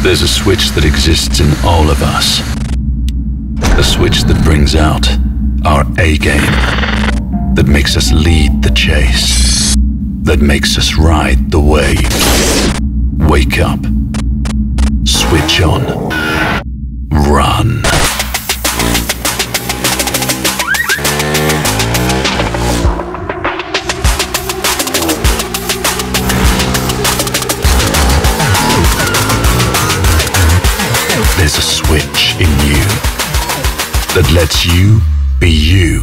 There's a switch that exists in all of us. A switch that brings out our A game. That makes us lead the chase. That makes us ride the wave. Wake up. Switch on. There's a switch in you that lets you be you.